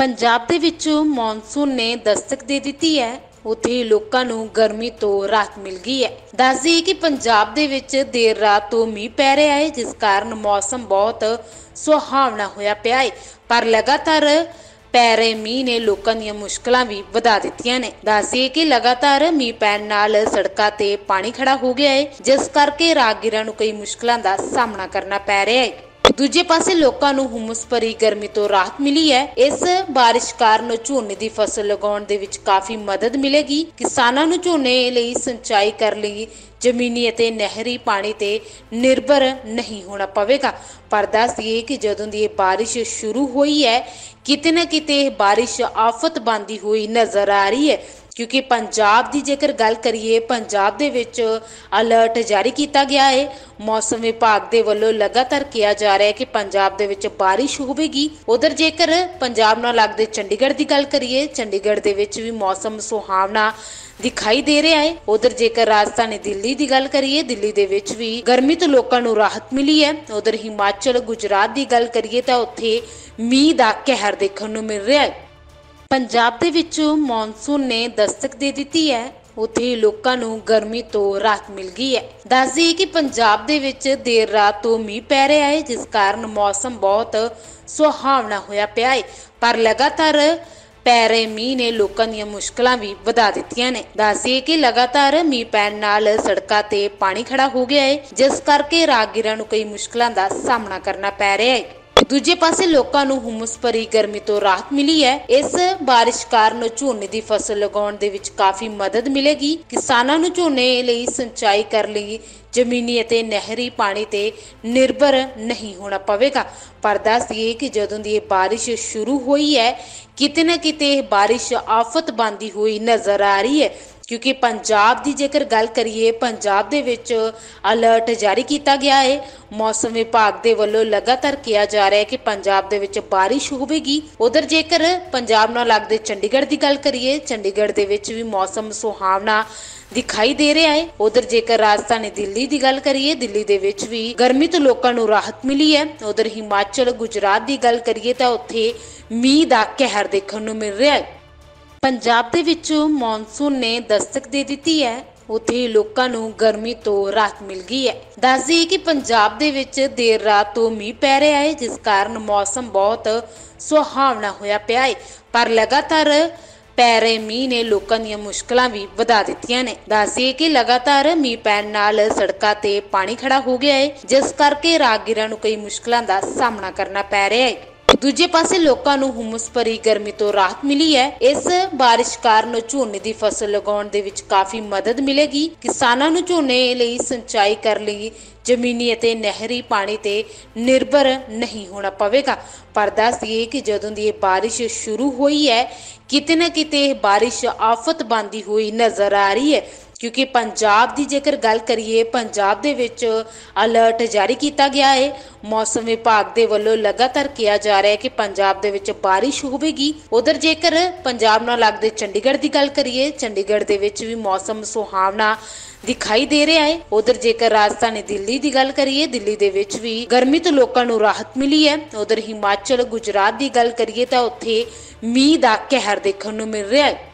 ਪੰਜਾਬ ਦੇ ਵਿੱਚ ਮੌਨਸੂਨ ਨੇ ਦਸਤਕ ਦੇ ਦਿੱਤੀ ਹੈ। ਉੱਥੇ ਲੋਕਾਂ ਨੂੰ ਗਰਮੀ ਤੋਂ ਰਾਹਤ ਮਿਲ ਗਈ ਹੈ। ਦੱਸ ਦਈਏ ਕਿ ਪੰਜਾਬ ਦੇ ਵਿੱਚ ਦੇਰ ਰਾਤ ਤੋਂ ਮੀਂਹ ਪੈ ਰਿਹਾ ਹੈ, ਜਿਸ ਕਾਰਨ ਮੌਸਮ ਬਹੁਤ ਸੁਹਾਵਣਾ ਹੋਇਆ ਪਿਆ ਹੈ। ਪਰ ਲਗਾਤਾਰ ਪੈ ਰਹੇ ਮੀਂਹ ਨੇ ਲੋਕਾਂ ਦੀਆਂ ਮੁਸ਼ਕਲਾਂ ਵੀ ਵਧਾ ਦਿੱਤੀਆਂ ਨੇ। ਦੱਸੀਏ ਕਿ ਲਗਾਤਾਰ ਮੀਂਹ ਪੈਣ ਨਾਲ ਸੜਕਾਂ ਤੇ ਪਾਣੀ ਖੜਾ ਹੋ ਗਿਆ ਹੈ, ਜਿਸ ਕਰਕੇ ਰਾਹਗੀਰਾਂ ਨੂੰ ਕਈ ਮੁਸ਼ਕਲਾਂ ਦਾ ਸਾਹਮਣਾ ਕਰਨਾ ਪੈ ਰਿਹਾ ਹੈ। ਦੂਜੇ ਪਾਸੇ ਲੋਕਾਂ ਨੂੰ ਹੁਮਸ ਭਰੀ ਗਰਮੀ ਤੋਂ ਰਾਹਤ ਮਿਲੀ ਹੈ। ਇਸ ਬਾਰਿਸ਼ ਕਾਰਨ ਝੋਨੇ ਦੀ ਫਸਲ ਲਗਾਉਣ ਦੇ ਵਿੱਚ ਕਾਫੀ ਮਦਦ ਮਿਲੇਗੀ। ਕਿਸਾਨਾਂ ਨੂੰ ਝੋਨੇ ਲਈ ਸਿੰਚਾਈ ਕਰਨ ਲਈ ਜ਼ਮੀਨੀ ਅਤੇ ਨਹਿਰੀ ਪਾਣੀ ਤੇ ਨਿਰਭਰ ਨਹੀਂ ਹੋਣਾ ਪਵੇਗਾ। ਪਰ ਦੱਸ ਦਈਏ ਕਿ ਜਦੋਂ ਦੀ ਇਹ ਬਾਰਿਸ਼ ਸ਼ੁਰੂ ਹੋਈ ਹੈ, ਕਿਤੇ ਨਾ ਕਿਤੇ ਇਹ ਬਾਰਿਸ਼ ਆਫਤ ਬੰਦੀ ਹੋਈ ਨਜ਼ਰ ਆ ਰਹੀ ਹੈ। ਕਿਉਂਕਿ ਪੰਜਾਬ ਦੀ ਜੇਕਰ ਗੱਲ ਕਰੀਏ, ਪੰਜਾਬ ਦੇ ਵਿੱਚ ਅਲਰਟ ਜਾਰੀ ਕੀਤਾ ਗਿਆ ਹੈ। ਮੌਸਮ ਵਿਭਾਗ ਦੇ ਵੱਲੋਂ ਲਗਾਤਾਰ ਕਿਹਾ ਜਾ ਰਿਹਾ ਹੈ ਕਿ ਪੰਜਾਬ ਦੇ ਵਿੱਚ ਬਾਰਿਸ਼ ਹੋਵੇਗੀ। ਉਧਰ ਜੇਕਰ ਪੰਜਾਬ ਨਾਲ ਲੱਗਦੇ ਚੰਡੀਗੜ੍ਹ ਦੀ ਗੱਲ ਕਰੀਏ, ਚੰਡੀਗੜ੍ਹ ਦੇ ਵਿੱਚ ਵੀ ਮੌਸਮ ਸੁਹਾਵਣਾ ਦਿਖਾਈ ਦੇ ਰਿਹਾ ਹੈ। ਉਧਰ ਜੇਕਰ ਰਾਜਧਾਨੀ ਦਿੱਲੀ ਦੀ ਗੱਲ ਕਰੀਏ, ਦਿੱਲੀ ਦੇ ਵਿੱਚ ਵੀ ਗਰਮੀ ਤੋਂ ਲੋਕਾਂ ਨੂੰ ਰਾਹਤ ਮਿਲੀ ਹੈ। ਉਧਰ ਹਿਮਾਚਲ, ਗੁਜਰਾਤ ਦੀ ਗੱਲ ਕਰੀਏ ਤਾਂ ਉੱਥੇ ਮੀਂਹ ਦਾ ਕਹਿਰ ਦੇਖਣ ਨੂੰ ਮਿਲ ਰਿਹਾ ਹੈ। ਪੰਜਾਬ ਦੇ ਵਿੱਚ ਮੌਨਸੂਨ ਨੇ ਦਸਤਕ ਦੇ ਦਿੱਤੀ ਹੈ। ਉੱਥੇ ਲੋਕਾਂ ਨੂੰ ਗਰਮੀ ਤੋਂ ਰਾਹਤ ਮਿਲ ਗਈ ਹੈ। ਦੱਸਦੀ ਕਿ ਪੰਜਾਬ ਦੇ ਵਿੱਚ ਦੇਰ ਰਾਤ ਤੋਂ ਮੀਂਹ ਪੈ ਰਿਹਾ ਹੈ, ਜਿਸ ਕਾਰਨ ਮੌਸਮ ਬਹੁਤ ਸੁਹਾਵਣਾ ਹੋਇਆ ਪਿਆ ਹੈ। ਪਰ ਲਗਾਤਾਰ ਪੈ ਰਹੇ ਮੀਂਹ ਨੇ ਲੋਕਾਂ ਦੀਆਂ ਮੁਸ਼ਕਲਾਂ ਵੀ ਵਧਾ ਦਿੱਤੀਆਂ ਨੇ। ਦੱਸੀਏ ਕਿ ਲਗਾਤਾਰ ਮੀਂਹ ਪੈਣ ਨਾਲ ਸੜਕਾਂ ਤੇ ਪਾਣੀ ਖੜਾ ਹੋ ਗਿਆ ਹੈ, ਜਿਸ ਕਰਕੇ ਰਾਹਗੀਰਾਂ ਨੂੰ ਕਈ ਮੁਸ਼ਕਲਾਂ ਦਾ ਸਾਹਮਣਾ ਕਰਨਾ ਪੈ ਰਿਹਾ ਹੈ। ਦੂਜੇ ਪਾਸੇ ਲੋਕਾਂ ਨੂੰ ਹੁਮਸ ਭਰੀ ਗਰਮੀ ਤੋਂ ਰਾਹਤ ਮਿਲੀ ਹੈ। ਇਸ ਬਾਰਿਸ਼ ਕਾਰਨ ਝੋਨੇ ਦੀ ਫਸਲ ਲਗਾਉਣ ਦੇ ਵਿੱਚ ਕਾਫੀ ਮਦਦ ਮਿਲੇਗੀ। ਕਿਸਾਨਾਂ ਨੂੰ ਝੋਨੇ ਲਈ ਸਿੰਚਾਈ ਕਰਨ ਲਈ ਜ਼ਮੀਨੀ ਅਤੇ ਨਹਿਰੀ ਪਾਣੀ ਤੇ ਨਿਰਭਰ ਨਹੀਂ ਹੋਣਾ ਪਵੇਗਾ। ਪਰ ਦੱਸ ਦਈਏ ਕਿ ਜਦੋਂ ਦੀ ਇਹ ਬਾਰਿਸ਼ ਸ਼ੁਰੂ ਹੋਈ ਹੈ, ਕਿਤੇ ਨਾ ਕਿਤੇ ਇਹ ਬਾਰਿਸ਼ ਆਫਤ ਬੰਦੀ ਹੋਈ ਨਜ਼ਰ ਆ ਰਹੀ ਹੈ। ਕਿਉਂਕਿ ਪੰਜਾਬ ਦੀ ਜੇਕਰ ਗੱਲ ਕਰੀਏ, ਪੰਜਾਬ ਦੇ ਵਿੱਚ ਅਲਰਟ ਜਾਰੀ ਕੀਤਾ ਗਿਆ ਹੈ। ਮੌਸਮ ਵਿਭਾਗ ਦੇ ਵੱਲੋਂ ਲਗਾਤਾਰ ਕਿਹਾ ਜਾ ਰਿਹਾ ਹੈ ਕਿ ਪੰਜਾਬ ਦੇ ਵਿੱਚ ਬਾਰਿਸ਼ ਹੋਵੇਗੀ। ਉਧਰ ਜੇਕਰ ਪੰਜਾਬ ਨਾਲ ਲੱਗਦੇ ਚੰਡੀਗੜ੍ਹ ਦੀ ਗੱਲ ਕਰੀਏ, ਚੰਡੀਗੜ੍ਹ ਦੇ ਵਿੱਚ ਵੀ ਮੌਸਮ ਸੁਹਾਵਣਾ ਦਿਖਾਈ ਦੇ ਰਿਹਾ ਹੈ। ਉਧਰ ਜੇਕਰ ਰਾਜਧਾਨੀ ਦਿੱਲੀ ਦੀ ਗੱਲ ਕਰੀਏ, ਦਿੱਲੀ ਦੇ ਵਿੱਚ ਵੀ ਗਰਮੀ ਤੋਂ ਲੋਕਾਂ ਨੂੰ ਰਾਹਤ ਮਿਲੀ ਹੈ। ਉਧਰ ਹਿਮਾਚਲ, ਗੁਜਰਾਤ ਦੀ ਗੱਲ ਕਰੀਏ ਤਾਂ ਉੱਥੇ ਮੀਂਹ ਦਾ ਕਹਿਰ ਦੇਖਣ ਨੂੰ ਮਿਲ ਰਿਹਾ ਹੈ। ਪੰਜਾਬ ਦੇ ਵਿੱਚ ਮੌਨਸੂਨ ਨੇ ਦਸਤਕ ਦੇ ਦਿੱਤੀ ਹੈ। ਉੱਥੇ ਲੋਕਾਂ ਨੂੰ ਗਰਮੀ ਤੋਂ ਰਾਹਤ ਮਿਲ ਗਈ ਹੈ। ਦੱਸਦੀ ਕਿ ਪੰਜਾਬ ਦੇ ਵਿੱਚ ਦੇਰ ਰਾਤ ਤੋਂ ਮੀਂਹ ਪੈ ਰਿਹਾ ਹੈ, ਜਿਸ ਕਾਰਨ ਮੌਸਮ ਬਹੁਤ ਸੁਹਾਵਣਾ ਹੋਇਆ ਪਿਆ ਹੈ। ਪਰ ਲਗਾਤਾਰ ਪੈ ਰਹੇ ਮੀਂਹ ਨੇ ਲੋਕਾਂ ਦੀਆਂ ਮੁਸ਼ਕਲਾਂ ਵੀ ਵਧਾ ਦਿੱਤੀਆਂ ਨੇ। ਦੱਸੀਏ ਕਿ ਲਗਾਤਾਰ ਮੀਂਹ ਪੈਣ ਨਾਲ ਸੜਕਾਂ ਤੇ ਪਾਣੀ ਖੜਾ ਹੋ ਗਿਆ ਹੈ, ਜਿਸ ਕਰਕੇ ਰਾਹਗੀਰਾਂ ਨੂੰ ਕਈ ਮੁਸ਼ਕਲਾਂ ਦਾ ਸਾਹਮਣਾ ਕਰਨਾ ਪੈ ਰਿਹਾ ਹੈ। ਦੂਜੇ ਪਾਸੇ ਲੋਕਾਂ ਨੂੰ ਹੁਮਸ ਭਰੀ ਗਰਮੀ ਤੋਂ ਰਾਹਤ ਮਿਲੀ ਹੈ। ਇਸ ਬਾਰਿਸ਼ ਕਾਰਨ ਝੋਨੇ ਦੀ ਫਸਲ ਲਗਾਉਣ ਦੇ ਵਿੱਚ ਕਾਫੀ ਮਦਦ ਮਿਲੇਗੀ। ਕਿਸਾਨਾਂ ਨੂੰ ਝੋਨੇ ਲਈ ਸਿੰਚਾਈ ਕਰਨ ਲਈ ਜ਼ਮੀਨੀ ਅਤੇ ਨਹਿਰੀ ਪਾਣੀ ਤੇ ਨਿਰਭਰ ਨਹੀਂ ਹੋਣਾ ਪਵੇਗਾ। ਪਰ ਦੱਸ ਦਈਏ ਕਿ ਜਦੋਂ ਦੀ ਇਹ ਬਾਰਿਸ਼ ਸ਼ੁਰੂ ਹੋਈ ਹੈ, ਕਿਤੇ ਨਾ ਕਿਤੇ ਇਹ ਬਾਰਿਸ਼ ਆਫਤ ਬੰਦੀ ਹੋਈ ਨਜ਼ਰ ਆ ਰਹੀ ਹੈ। ਕਿਉਂਕਿ ਪੰਜਾਬ ਦੀ ਜੇਕਰ ਗੱਲ ਕਰੀਏ, ਪੰਜਾਬ ਦੇ ਵਿੱਚ ਅਲਰਟ ਜਾਰੀ ਕੀਤਾ ਗਿਆ ਹੈ। ਮੌਸਮ ਵਿਭਾਗ ਦੇ ਵੱਲੋਂ ਲਗਾਤਾਰ ਕਿਹਾ ਜਾ ਰਿਹਾ ਹੈ ਕਿ ਪੰਜਾਬ ਦੇ ਵਿੱਚ ਬਾਰਿਸ਼ ਹੋਵੇਗੀ। ਉਧਰ ਜੇਕਰ ਪੰਜਾਬ ਨਾਲ ਲੱਗਦੇ ਚੰਡੀਗੜ੍ਹ ਦੀ ਗੱਲ ਕਰੀਏ, ਚੰਡੀਗੜ੍ਹ ਦੇ ਵਿੱਚ ਵੀ ਮੌਸਮ ਸੁਹਾਵਣਾ ਦਿਖਾਈ ਦੇ ਰਿਹਾ ਹੈ। ਉਧਰ ਜੇਕਰ ਰਾਜਧਾਨੀ ਦਿੱਲੀ ਦੀ ਗੱਲ ਕਰੀਏ, ਦਿੱਲੀ ਦੇ ਵਿੱਚ ਵੀ ਗਰਮੀ ਤੋਂ ਲੋਕਾਂ ਨੂੰ ਰਾਹਤ ਮਿਲੀ ਹੈ। ਉਧਰ ਹਿਮਾਚਲ, ਗੁਜਰਾਤ ਦੀ ਗੱਲ ਕਰੀਏ ਤਾਂ ਉੱਥੇ ਮੀਂਹ ਦਾ ਕਹਿਰ ਦੇਖਣ ਨੂੰ ਮਿਲ ਰਿਹਾ ਹੈ।